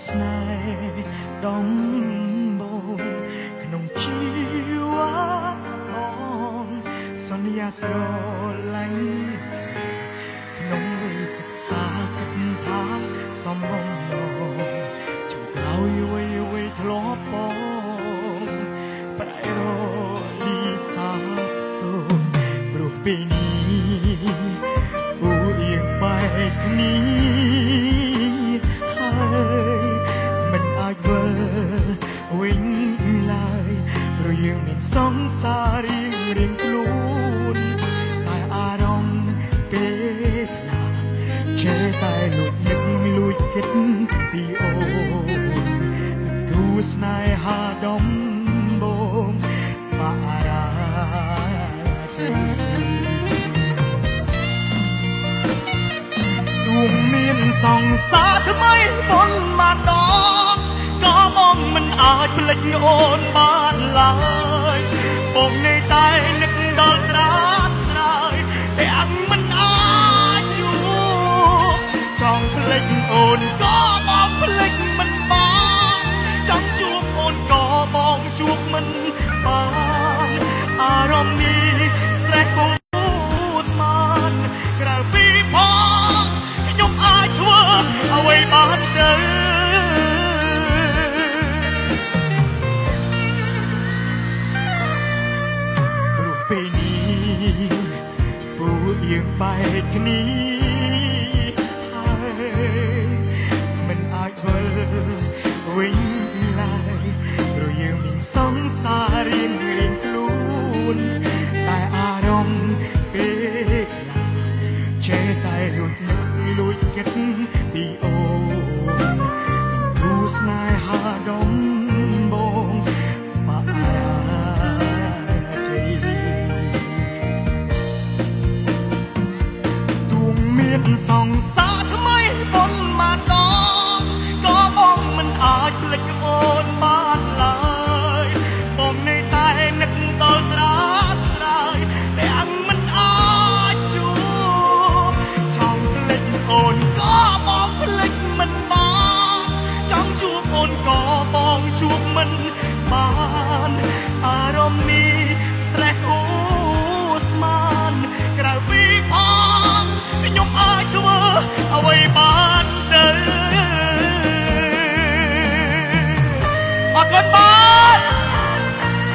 ជាស្នេហ៍ដំបងក្នុងជីវិតបងសន្យាស្រឡាញ់ក្នុងវ័យសិក្សាគិតថាសំបំណងចុងក្រោយវ័យវ័យធ្លាប់បងប្រែរលីសាសូនព្រោះពេលនេះពូអៀងបែកគ្នា វិលវិញឡើយព្រោះយើងមានសង្សាររៀងរៀងខ្លួនតែអារម្មណ៍ពេលណាចេះតែលួចនឹកលួចគិតពីអូនទូស្នេហាដំបងបារាជ័យដួងមានសង្សារថ្មីមុនមកដល់ក៏ បងមិនអាចភ្លេចអូនបានឡើយបងនៅតែនឹ ព្រោះពេលនេះពូយើងបែកគ្នាហើយមិនអាចវិលវិញ សង្សារ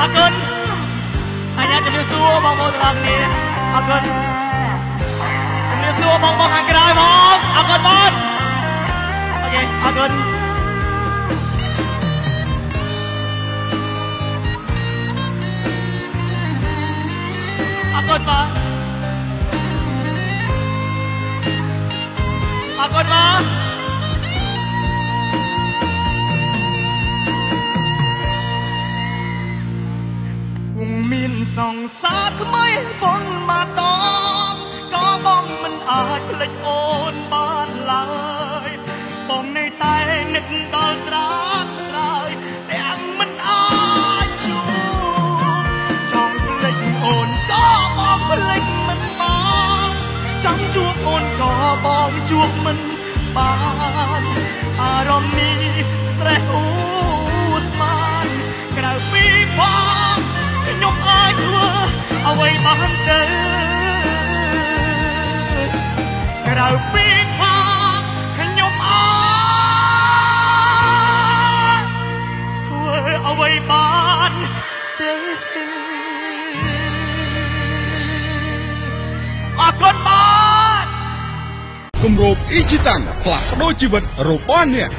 អរគុណអញ្ញាជំរាបសួរបងប្អូនទាំងអស់គ្នាអរគុណជំរាបសួរបងប្អូនខាងក្រៅផងអរគុណបងអូខេអរគុណអរគុណបងអរគុណបង ថ្មីបុនមកដល់ក៏បងមិនអាចភ្លេចអូនបានឡើយបងនៅតែនឹកដល់ត្រាតត្រើយទាំងមិនអាចជួបចង់ភ្លេចអូនក៏បងភ្លេចមិនបានចង់ជួបអូនក៏បងជួបមិនបានអារម្មណ៍នេះ stress អូស្មានក្រៅពីផង គុណបងគម្របអ៊ីជីតាំងផ្លាស់ប្ដូរជីវិតរបស់អ្នក